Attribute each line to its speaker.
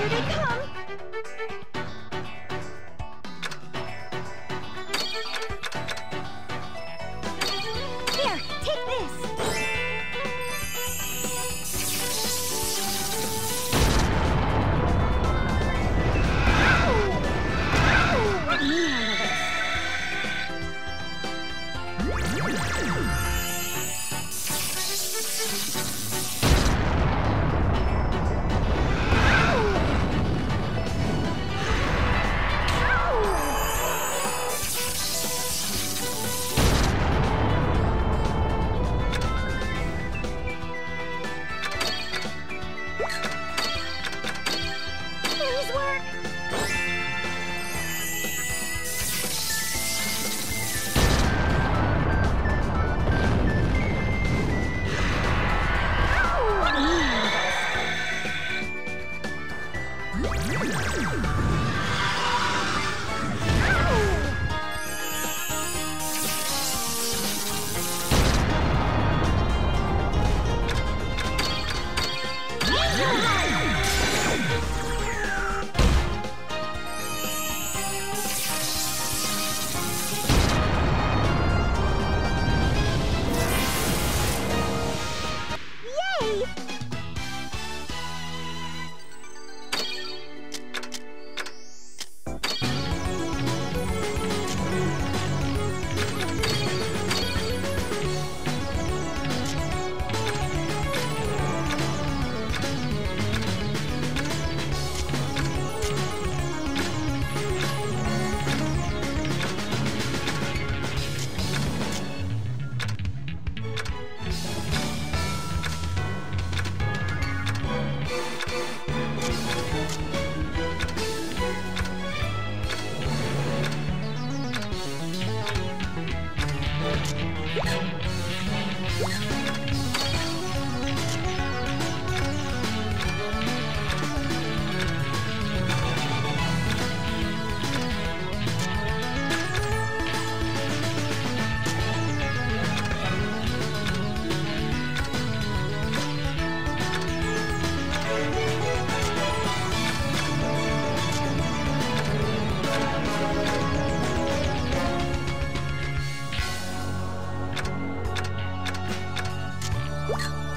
Speaker 1: Here they come! Here, take this! This. you